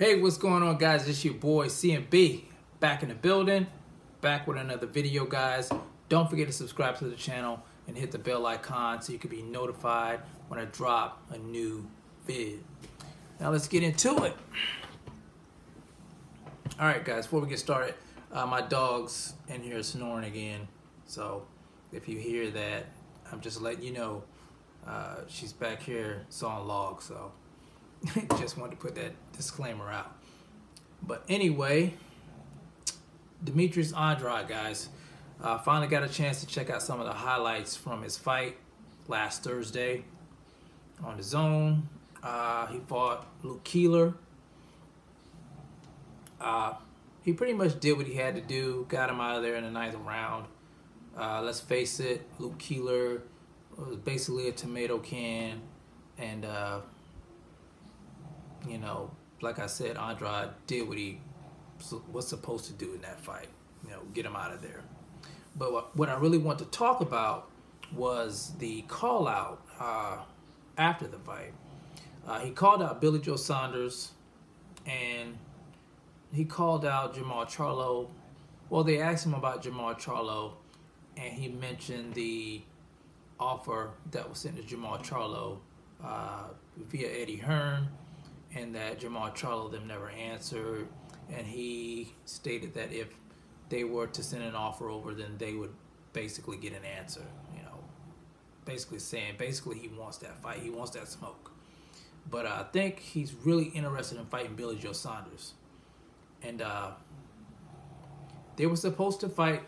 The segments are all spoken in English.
Hey, what's going on, guys? It's your boy CMB back in the building, back with another video, guys. Don't forget to subscribe to the channel and hit the bell icon so you can be notified when I drop a new vid. Now let's get into it. All right, guys. Before we get started, uh, my dog's in here snoring again, so if you hear that, I'm just letting you know uh, she's back here sawing logs, so just wanted to put that disclaimer out. But anyway, Demetrius Andrade, guys, uh, finally got a chance to check out some of the highlights from his fight last Thursday on DAZN. Uh, he fought Luke Keeler. Uh, he pretty much did what he had to do, got him out of there in the ninth round. Uh, let's face it, Luke Keeler was basically a tomato can, and uh, you know, like I said, Andrade did what he was supposed to do in that fight. You know, get him out of there. But what I really want to talk about was the call out uh, after the fight. Uh, he called out Billy Joe Saunders, and he called out Jermall Charlo. Well, they asked him about Jermall Charlo, and he mentioned the offer that was sent to Jermall Charlo uh, via Eddie Hearn, and that Jermall Charlo them never answered. And he stated that if they were to send an offer over, then they would basically get an answer. You know, basically saying basically he wants that fight, he wants that smoke. But uh, I think he's really interested in fighting Billy Joe Saunders, and uh, they were supposed to fight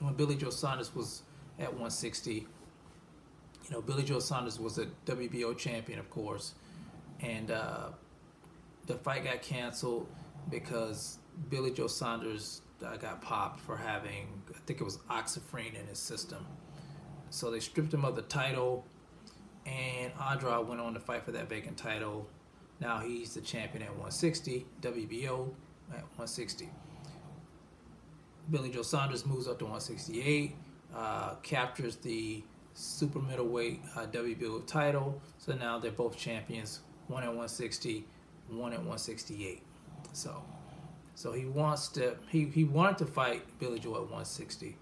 when Billy Joe Saunders was at 160 you know, Billy Joe Saunders was a WBO champion, of course, and uh, the fight got canceled because Billy Joe Saunders uh, got popped for having, I think it was oxyfrine in his system. So they stripped him of the title, and Andrade went on to fight for that vacant title. Now he's the champion at 160, WBO at 160. Billy Joe Saunders moves up to 168, uh, captures the super middleweight uh, WBO title. So now they're both champions, one at 160, one at 168. So, so he wants to he he wanted to fight Billy Joe at 160,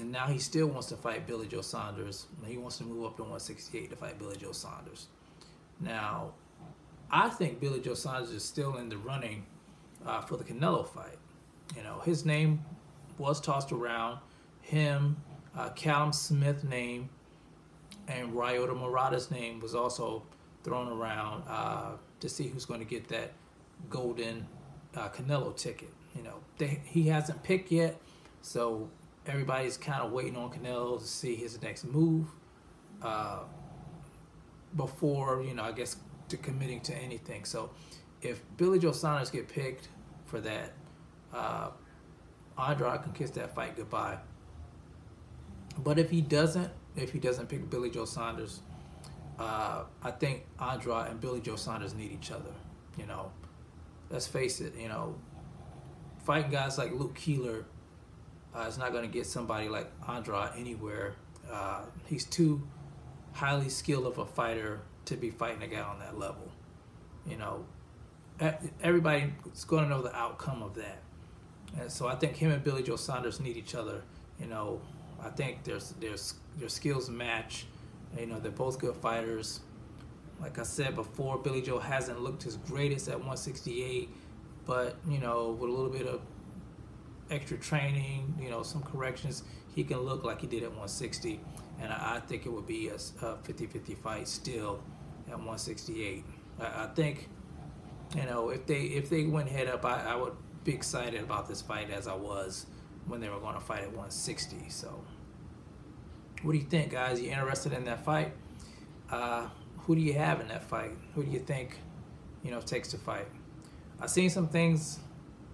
and now he still wants to fight Billy Joe Saunders. He wants to move up to 168 to fight Billy Joe Saunders. Now, I think Billy Joe Saunders is still in the running uh, for the Canelo fight. You know, his name was tossed around. Him, uh, Callum Smith name and Ryota Murata's name was also thrown around uh, to see who's going to get that golden uh, Canelo ticket. You know, they, he hasn't picked yet, so everybody's kind of waiting on Canelo to see his next move uh, before, you know, I guess to committing to anything. So if Billy Joe Saunders get picked for that, uh, Andrade can kiss that fight goodbye. But if he doesn't, if he doesn't pick Billy Joe Saunders, uh, I think Andrade and Billy Joe Saunders need each other. You know, let's face it. You know, fighting guys like Luke Keeler uh, is not going to get somebody like Andrade anywhere. Uh, he's too highly skilled of a fighter to be fighting a guy on that level. You know, everybody's going to know the outcome of that. And so I think him and Billy Joe Saunders need each other. You know, I think there's there's their skills match. You know, they're both good fighters. Like I said before, Billy Joe hasn't looked his greatest at 168, but you know, with a little bit of extra training, you know, some corrections, he can look like he did at 160. And I, I think it would be a 50-50 fight still at 168. I, I, think, you know, if they if they went head up, I, I would be excited about this fight as I was when they were going to fight at 160. So, what do you think, guys? You interested in that fight? Uh, who do you have in that fight? Who do you think, you know, takes to fight? I've seen some things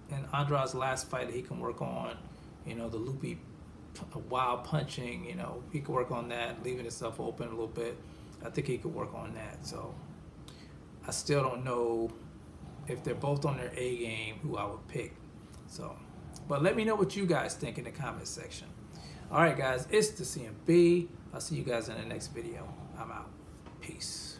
in Andrade's last fight that he can work on. You know, the loopy, wild punching. You know, he could work on that, leaving himself open a little bit. I think he could work on that. So, I still don't know if they're both on their A game who I would pick. So. But let me know what you guys think in the comment section. All right, guys, it's the CMB. I'll see you guys in the next video. I'm out. Peace.